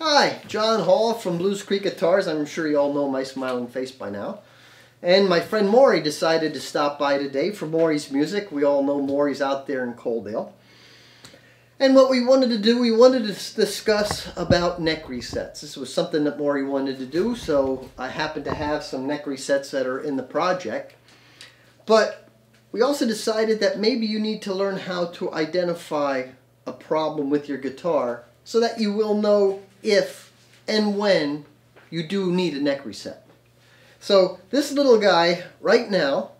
Hi, John Hall from Blues Creek Guitars. I'm sure you all know my smiling face by now. And my friend Maury decided to stop by today for Maury's music. We all know Maury's out there in Coaldale. And what we wanted to do, we wanted to discuss about neck resets. This was something that Maury wanted to do, so I happen to have some neck resets that are in the project. But we also decided that maybe you need to learn how to identify a problem with your guitar so that you will know if and when you do need a neck reset. So this little guy right now,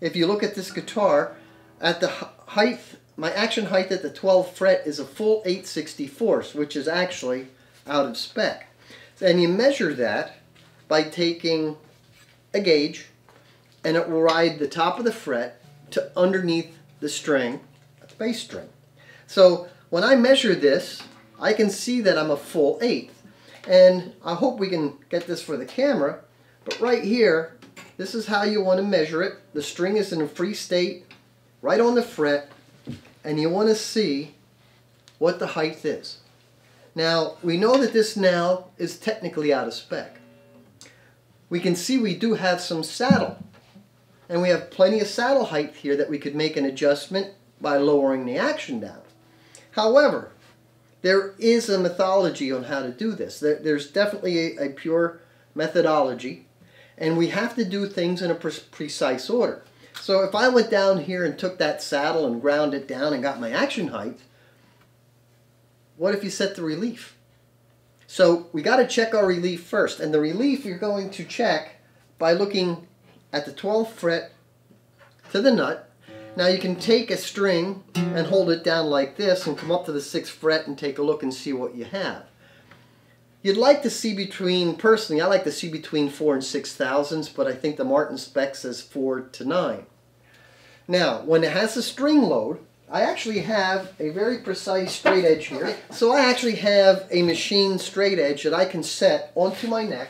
if you look at this guitar, at the height, my action height at the 12th fret is a full 864th, which is actually out of spec. And you measure that by taking a gauge and it will ride the top of the fret to underneath the string, the bass string. So when I measure this, I can see that I'm a full eighth. And I hope we can get this for the camera, but right here, this is how you want to measure it. The string is in a free state, right on the fret, and you want to see what the height is. Now, we know that this now is technically out of spec. We can see we do have some saddle, and we have plenty of saddle height here that we could make an adjustment by lowering the action down. However, there is a methodology on how to do this. There, there's definitely a, a, pure methodology, and we have to do things in a pre precise order. So if I went down here and took that saddle and ground it down and got my action height, what if you set the relief? So we got to check our relief first, and the relief you're going to check by looking at the 12th fret to the nut, now you can take a string and hold it down like this and come up to the 6th fret and take a look and see what you have. You'd like to see between, personally, I like to see between 4 and 6 thousandths, but I think the Martin spec says 4 to 9. Now, when it has a string load, I actually have a very precise straight edge here. So I actually have a machine straight edge that I can set onto my neck.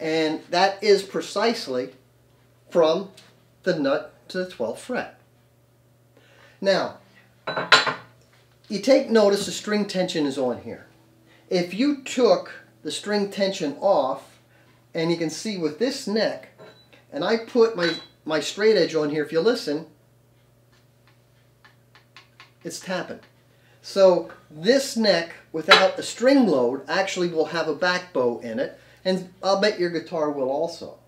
And that is precisely from the nut to the 12th fret. Now, you take notice the string tension is on here. If you took the string tension off, and you can see with this neck, and I put my, my straight edge on here, if you listen, it's tapping. So this neck, without a string load, actually will have a back bow in it, and I'll bet your guitar will also.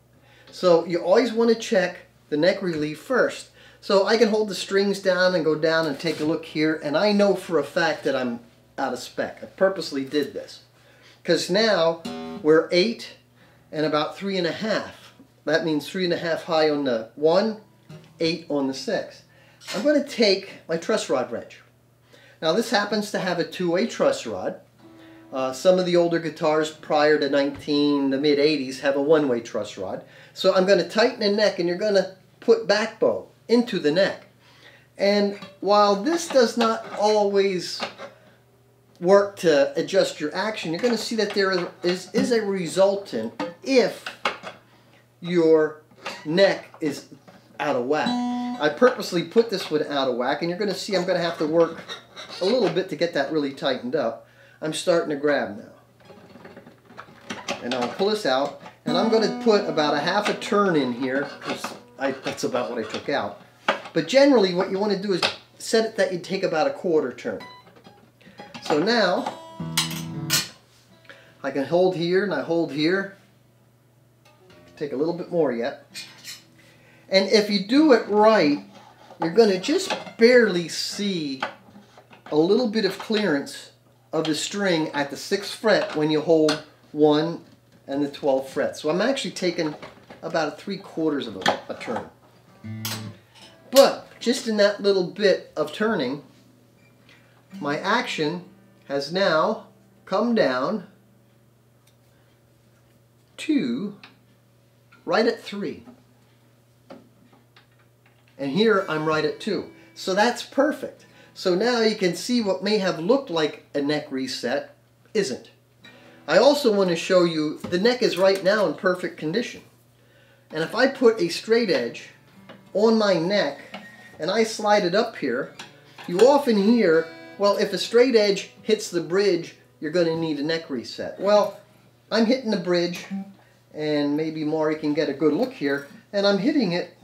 So you always want to check the neck relief first. So I can hold the strings down and go down and take a look here and I know for a fact that I'm out of spec. I purposely did this. Because now we're eight and about three and a half. That means three and a half high on the one, eight on the six. I'm going to take my truss rod wrench. Now this happens to have a two-way truss rod. Uh, some of the older guitars prior to 19, the mid 80s have a one-way truss rod. So I'm going to tighten the neck and you're going to put back bow into the neck. And while this does not always work to adjust your action, you're going to see that there is, is a resultant if your neck is out of whack. I purposely put this one out of whack, and you're going to see I'm going to have to work a little bit to get that really tightened up. I'm starting to grab now. And I'll pull this out, and I'm going to put about a half a turn in here, because I, that's about what I took out. But generally what you want to do is set it that you take about a quarter turn. So now, I can hold here and I hold here. Take a little bit more yet. And if you do it right, you're going to just barely see a little bit of clearance of the string at the 6th fret when you hold 1 and the 12th fret. So I'm actually taking about three quarters of a, a turn. But just in that little bit of turning, my action has now come down to right at 3. And here I'm right at 2. So that's perfect. So now you can see what may have looked like a neck reset isn't. I also want to show you the neck is right now in perfect condition. And if I put a straight edge on my neck and I slide it up here, you often hear, well, if a straight edge hits the bridge, you're going to need a neck reset. Well, I'm hitting the bridge, and maybe Maury can get a good look here, and I'm hitting it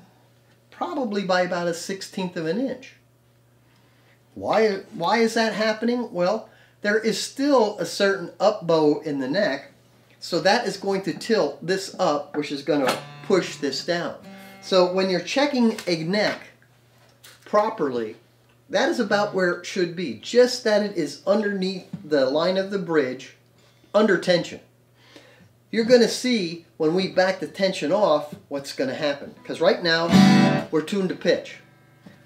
probably by about a sixteenth of an inch. Why, why is that happening? Well, there is still a certain up bow in the neck, so that is going to tilt this up, which is going to push this down. So when you're checking a neck properly, that is about where it should be. Just that it is underneath the line of the bridge, under tension. You're going to see when we back the tension off what's going to happen. Because right now, we're tuned to pitch.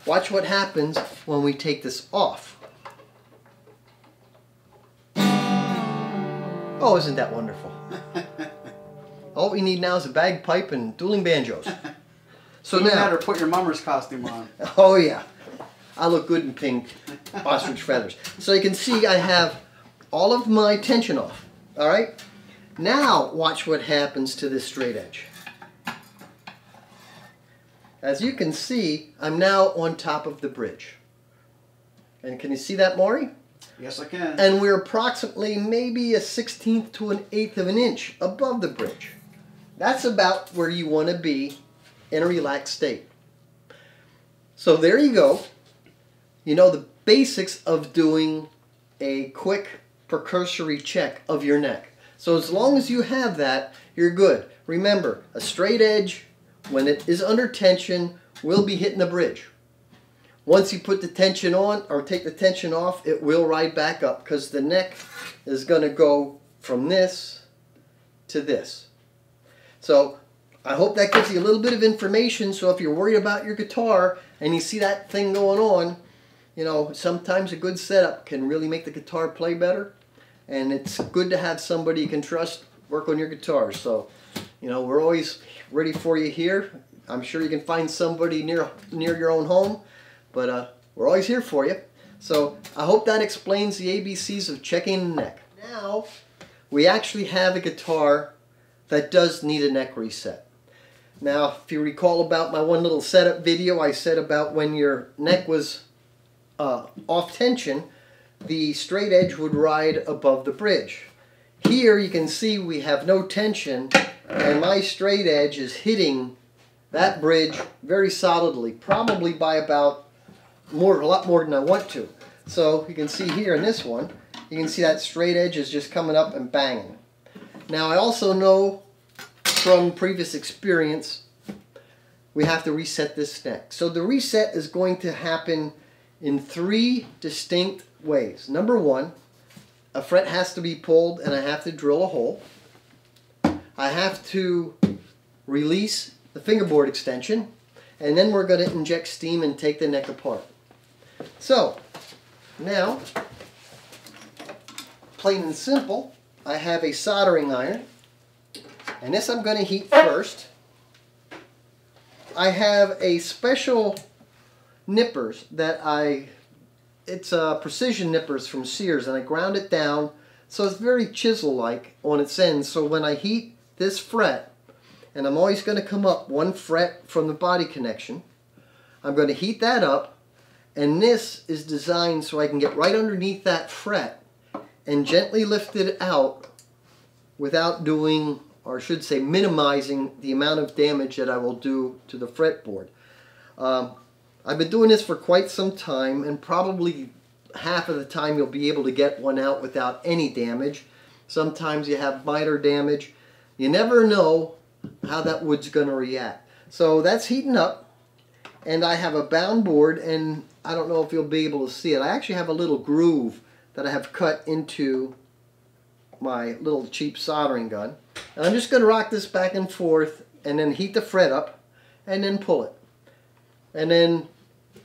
Watch what happens when we take this off. Oh, isn't that wonderful? All we need now is a bagpipe and dueling banjos. So you now, to put your mummer's costume on. Oh yeah, I look good in pink ostrich feathers. So you can see I have all of my tension off. All right. Now watch what happens to this straight edge. As you can see, I'm now on top of the bridge. And can you see that, Maury? Yes, I can. And we're approximately maybe a 16th to an eighth of an inch above the bridge. That's about where you want to be in a relaxed state. So there you go. You know the basics of doing a quick precursory check of your neck. So as long as you have that, you're good. Remember, a straight edge, when it is under tension, will be hitting the bridge. Once you put the tension on or take the tension off, it will ride back up because the neck is going to go from this to this. So I hope that gives you a little bit of information. So if you're worried about your guitar and you see that thing going on, you know, sometimes a good setup can really make the guitar play better. And it's good to have somebody you can trust work on your guitar. So, you know, we're always ready for you here. I'm sure you can find somebody near near your own home, but uh, we're always here for you. So I hope that explains the ABCs of checking the neck. Now, we actually have a guitar that does need a neck reset. Now, if you recall about my one little setup video, I said about when your neck was uh, off tension, the straight edge would ride above the bridge. Here you can see we have no tension and my straight edge is hitting that bridge very solidly, probably by about more, a lot more than I want to. So you can see here in this one, you can see that straight edge is just coming up and banging. Now I also know from previous experience we have to reset this neck. So the reset is going to happen in three distinct ways. Number one, a fret has to be pulled and I have to drill a hole. I have to release the fingerboard extension and then we're going to inject steam and take the neck apart. So, now, plain and simple, I have a soldering iron and this I'm going to heat first. I have a special nippers that I, it's uh, precision nippers from Sears and I ground it down so it's very chisel-like on its end. So when I heat this fret, and I'm always going to come up one fret from the body connection, I'm going to heat that up and this is designed so I can get right underneath that fret and gently lift it out without doing, or I should say minimizing the amount of damage that I will do to the fretboard. Um, I've been doing this for quite some time and probably half of the time you'll be able to get one out without any damage. Sometimes you have minor damage. You never know how that wood's going to react. So that's heating up and I have a bound board and I don't know if you'll be able to see it. I actually have a little groove that I have cut into my little cheap soldering gun. And I'm just going to rock this back and forth and then heat the fret up and then pull it. And then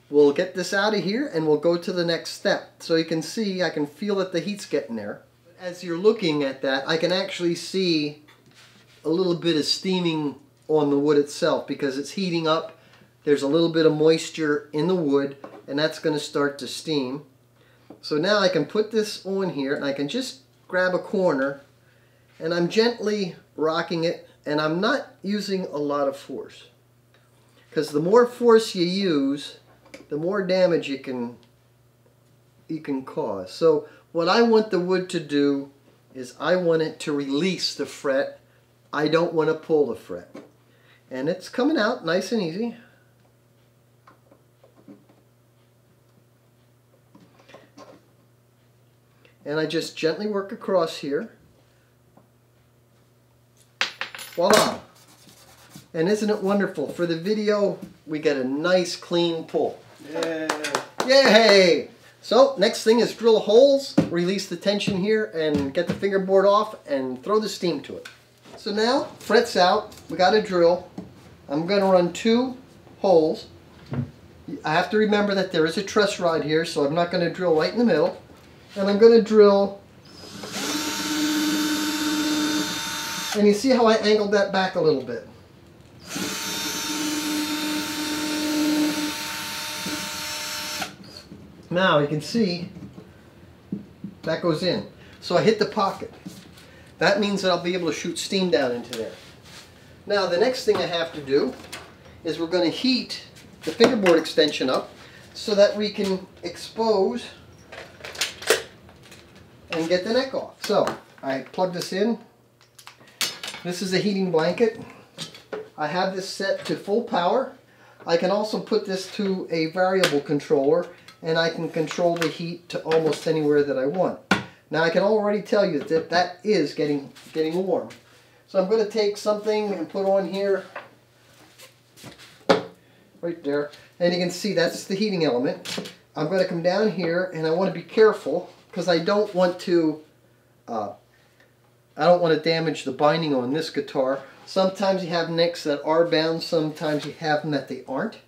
we'll get this out of here and we'll go to the next step. So you can see, I can feel that the heat's getting there. As you're looking at that, I can actually see a little bit of steaming on the wood itself because it's heating up. There's a little bit of moisture in the wood and that's going to start to steam. So now I can put this on here and I can just grab a corner and I'm gently rocking it and I'm not using a lot of force. Because the more force you use, the more damage you can you can cause. So what I want the wood to do is I want it to release the fret. I don't want to pull the fret. And it's coming out nice and easy. And I just gently work across here. Voila! And isn't it wonderful? For the video, we get a nice clean pull. Yay! Yay! So, next thing is drill holes, release the tension here, and get the fingerboard off, and throw the steam to it. So now, frets out, we got a drill. I'm going to run two holes. I have to remember that there is a truss rod here, so I'm not going to drill right in the middle. And I'm going to drill and you see how I angled that back a little bit. Now you can see that goes in. So I hit the pocket. That means that I'll be able to shoot steam down into there. Now the next thing I have to do is we're going to heat the fingerboard extension up so that we can expose and get the neck off. So I plug this in. This is a heating blanket. I have this set to full power. I can also put this to a variable controller and I can control the heat to almost anywhere that I want. Now I can already tell you that that is getting, getting warm. So I'm going to take something and put on here, right there, and you can see that's the heating element. I'm going to come down here and I want to be careful because I don't want to uh, I don't want to damage the binding on this guitar. Sometimes you have necks that are bound, sometimes you have them that they aren't.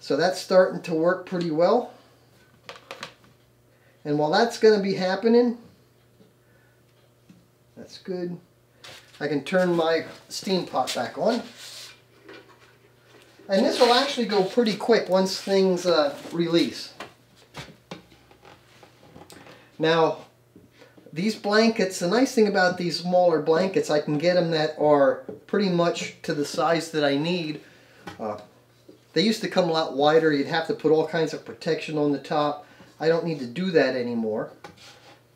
So that's starting to work pretty well. And while that's going to be happening, that's good. I can turn my steam pot back on. And this will actually go pretty quick once things uh, release. Now, these blankets, the nice thing about these smaller blankets, I can get them that are pretty much to the size that I need. Uh, they used to come a lot wider. You'd have to put all kinds of protection on the top. I don't need to do that anymore.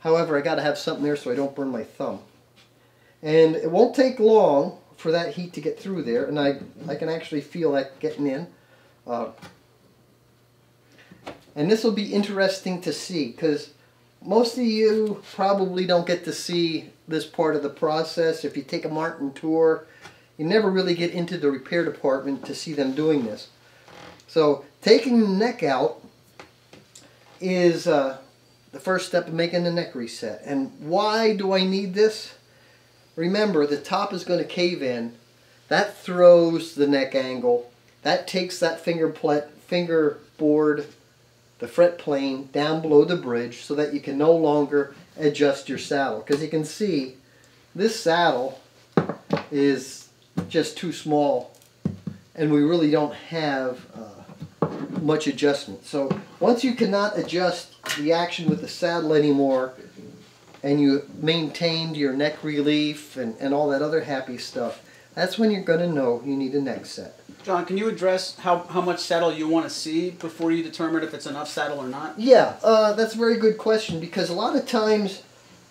However, I got to have something there so I don't burn my thumb. And it won't take long for that heat to get through there, and I, I can actually feel that getting in. Uh, and this will be interesting to see, because most of you probably don't get to see this part of the process. If you take a Martin tour, you never really get into the repair department to see them doing this. So taking the neck out is uh, the first step of making the neck reset. And why do I need this? Remember, the top is going to cave in. That throws the neck angle. That takes that finger fingerboard the fret plane down below the bridge so that you can no longer adjust your saddle. Because you can see this saddle is just too small and we really don't have uh, much adjustment. So once you cannot adjust the action with the saddle anymore and you maintained your neck relief and, and all that other happy stuff, that's when you're going to know you need a neck set. John, can you address how, how much saddle you want to see before you determine if it's enough saddle or not? Yeah, uh, that's a very good question because a lot of times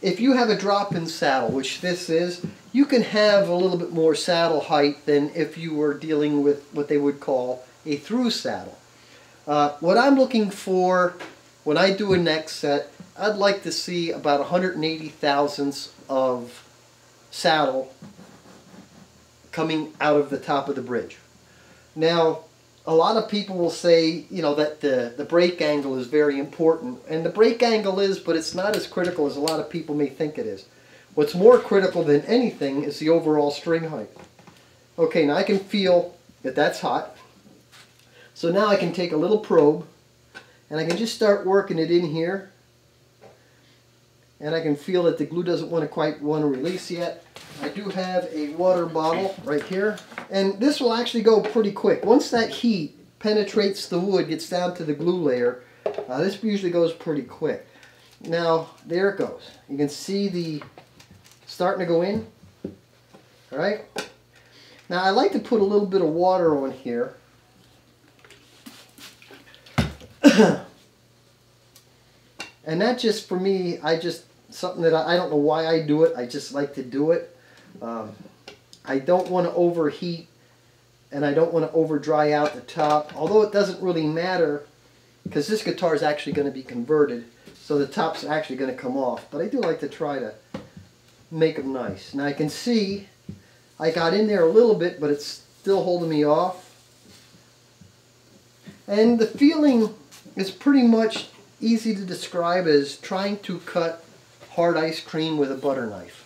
if you have a drop in saddle, which this is, you can have a little bit more saddle height than if you were dealing with what they would call a through saddle. Uh, what I'm looking for when I do a neck set, I'd like to see about 180 thousandths of saddle coming out of the top of the bridge. Now, a lot of people will say, you know, that the, the break angle is very important. And the break angle is, but it's not as critical as a lot of people may think it is. What's more critical than anything is the overall string height. Okay, now I can feel that that's hot. So now I can take a little probe and I can just start working it in here. And I can feel that the glue doesn't want to quite want to release yet. I do have a water bottle right here. And this will actually go pretty quick. Once that heat penetrates the wood, gets down to the glue layer, uh, this usually goes pretty quick. Now, there it goes. You can see the starting to go in. All right. Now, I like to put a little bit of water on here. And that just for me, I just something that I, I don't know why I do it. I just like to do it. Um, I don't want to overheat and I don't want to over dry out the top. Although it doesn't really matter because this guitar is actually going to be converted. So the top's actually going to come off. But I do like to try to make them nice. Now I can see I got in there a little bit, but it's still holding me off. And the feeling is pretty much easy to describe as trying to cut hard ice cream with a butter knife.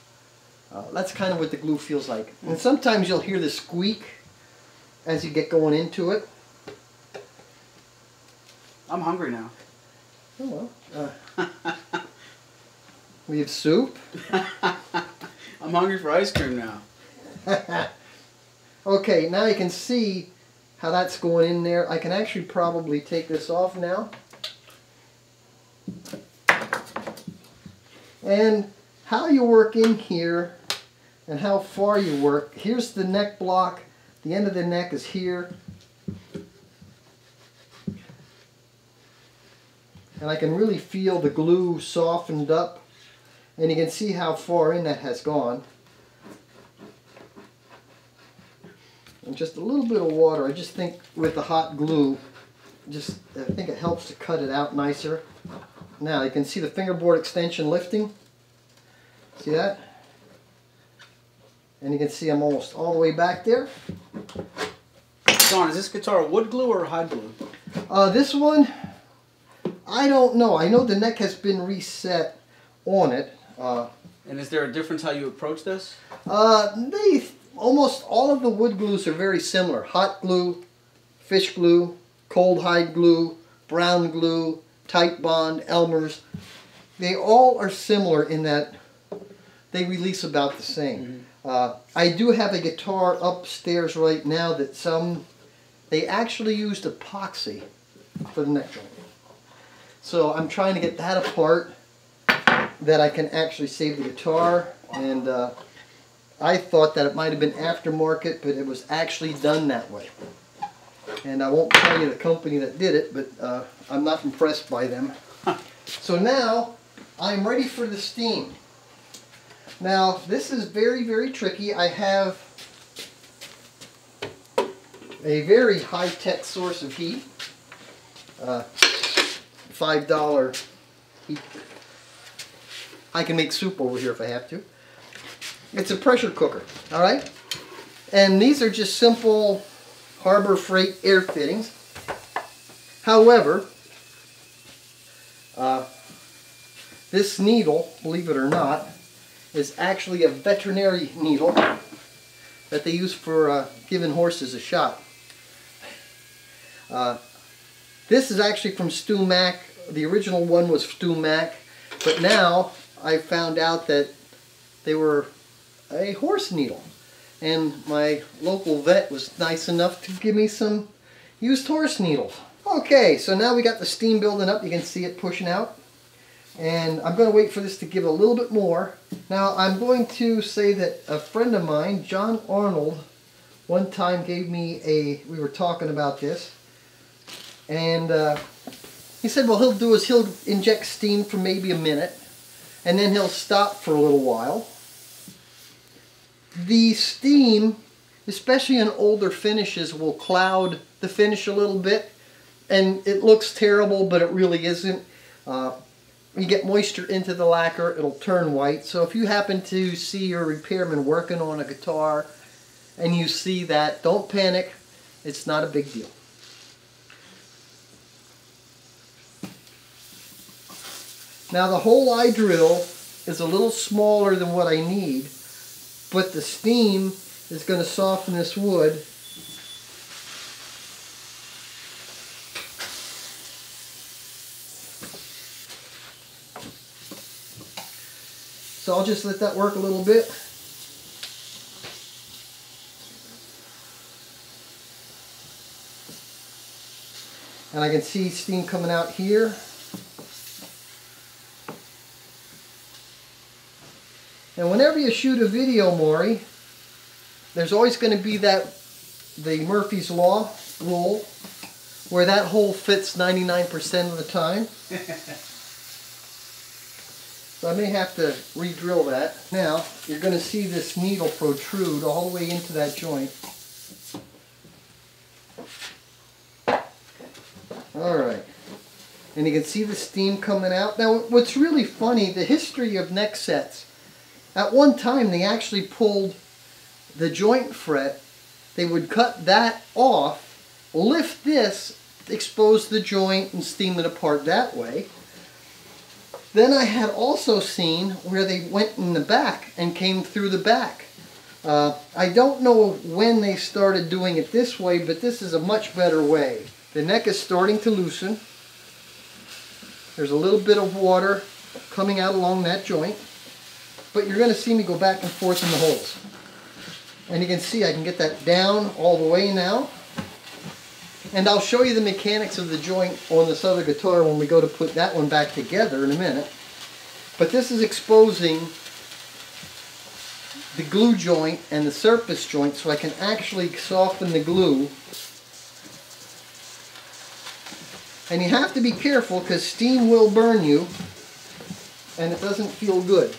Uh, that's kind of what the glue feels like. And sometimes you'll hear the squeak as you get going into it. I'm hungry now. Oh well. Uh, we have soup. I'm hungry for ice cream now. okay, now you can see how that's going in there. I can actually probably take this off now. And how you work in here and how far you work. Here's the neck block. The end of the neck is here. And I can really feel the glue softened up. And you can see how far in that has gone. And just a little bit of water. I just think with the hot glue, just I think it helps to cut it out nicer. Now you can see the fingerboard extension lifting. See that? And you can see I'm almost all the way back there. Don, is this guitar wood glue or hide glue? Uh, this one, I don't know. I know the neck has been reset on it. Uh, and is there a difference how you approach this? Uh, they almost all of the wood glues are very similar. Hot glue, fish glue, cold hide glue, brown glue, Titebond, Elmer's. They all are similar in that they release about the same. Mm -hmm. uh, I do have a guitar upstairs right now that some, they actually used epoxy for the neck joint. So I'm trying to get that apart that I can actually save the guitar and uh, I thought that it might have been aftermarket, but it was actually done that way. And I won't tell you the company that did it, but uh, I'm not impressed by them. so now, I'm ready for the steam. Now, this is very, very tricky. I have a very high-tech source of heat. Uh, $5 heat. I can make soup over here if I have to. It's a pressure cooker, all right? And these are just simple Harbor Freight air fittings. However, uh, this needle, believe it or not, is actually a veterinary needle that they use for uh, giving horses a shot. Uh, this is actually from StewMac. The original one was StewMac, but now I found out that they were a horse needle. And my local vet was nice enough to give me some used horse needles. Okay, so now we got the steam building up. You can see it pushing out. And I'm going to wait for this to give a little bit more. Now, I'm going to say that a friend of mine, John Arnold, one time gave me a, we were talking about this, and uh, he said, well, he'll do is he'll inject steam for maybe a minute, and then he'll stop for a little while, the steam, especially in older finishes, will cloud the finish a little bit. And it looks terrible, but it really isn't. Uh, you get moisture into the lacquer, it'll turn white. So if you happen to see your repairman working on a guitar and you see that, don't panic. It's not a big deal. Now the hole I drill is a little smaller than what I need but the steam is going to soften this wood. So I'll just let that work a little bit. And I can see steam coming out here. And whenever you shoot a video, Maury, there's always going to be that, the Murphy's Law rule, where that hole fits 99% of the time. So I may have to re-drill that. Now, you're going to see this needle protrude all the way into that joint. Alright. And you can see the steam coming out. Now, what's really funny, the history of neck sets. At one time, they actually pulled the joint fret. They would cut that off, lift this, expose the joint, and steam it apart that way. Then I had also seen where they went in the back and came through the back. Uh, I don't know when they started doing it this way, but this is a much better way. The neck is starting to loosen. There's a little bit of water coming out along that joint. But you're going to see me go back and forth in the holes. And you can see I can get that down all the way now. And I'll show you the mechanics of the joint on this other guitar when we go to put that one back together in a minute. But this is exposing the glue joint and the surface joint so I can actually soften the glue And you have to be careful because steam will burn you and it doesn't feel good.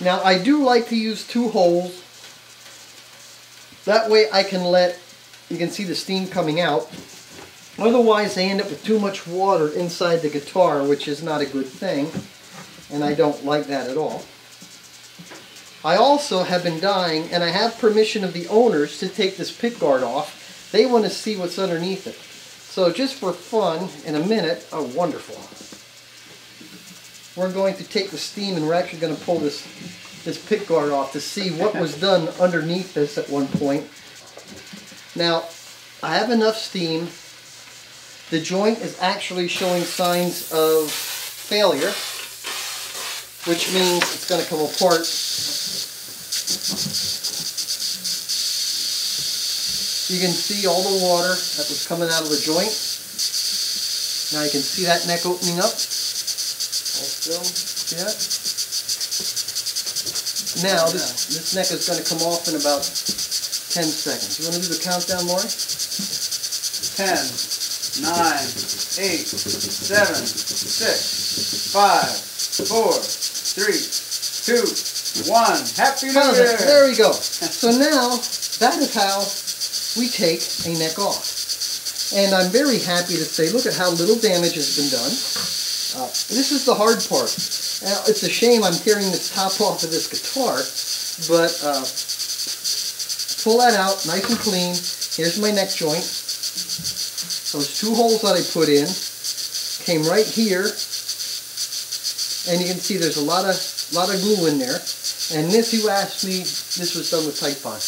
Now I do like to use two holes. That way I can let, you can see the steam coming out. Otherwise I end up with too much water inside the guitar, which is not a good thing. And I don't like that at all. I also have been dying, and I have permission of the owners to take this pick guard off. They want to see what's underneath it. So just for fun, in a minute, oh wonderful. We're going to take the steam and we're actually going to pull this, this pick guard off to see what was done underneath this at one point. Now, I have enough steam. The joint is actually showing signs of failure, which means it's going to come apart you can see all the water that was coming out of the joint. Now you can see that neck opening up. See that? Now this, this neck is going to come off in about 10 seconds. You want to do the countdown, Maury? 10, 9, 8, 7, 6, 5, 4, 3, 2, one. Happy New Year! There we go. so now, that is how we take a neck off. And I'm very happy to say, look at how little damage has been done. Uh, this is the hard part. Now, it's a shame I'm tearing the top off of this guitar, but uh, pull that out nice and clean. Here's my neck joint. Those two holes that I put in came right here, and you can see there's a lot of lot of glue in there. And this, you asked me, this was done with Titebond.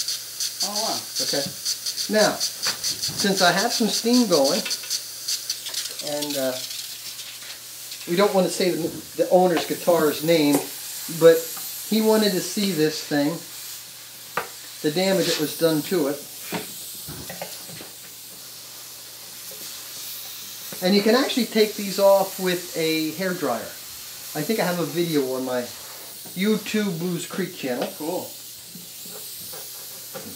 Oh, wow. Okay. Now, since I have some steam going, and uh, we don't want to say the, the owner's guitar's name, but he wanted to see this thing, the damage that was done to it. And you can actually take these off with a hair dryer. I think I have a video on my YouTube Blues Creek channel. Cool.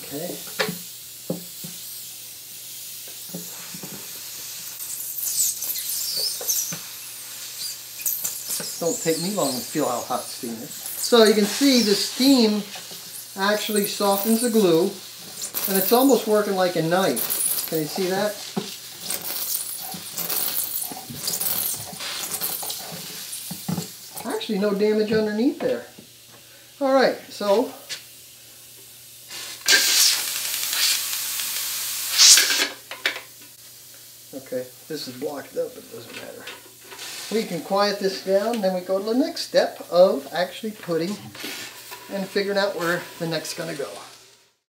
Okay. Don't take me long to feel how hot steam is. So you can see the steam actually softens the glue and it's almost working like a knife. Can you see that? Actually no damage underneath there. Alright, so Okay, this is blocked up, it doesn't matter. We can quiet this down, then we go to the next step of actually putting and figuring out where the neck's going to go.